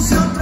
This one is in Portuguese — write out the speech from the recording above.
seu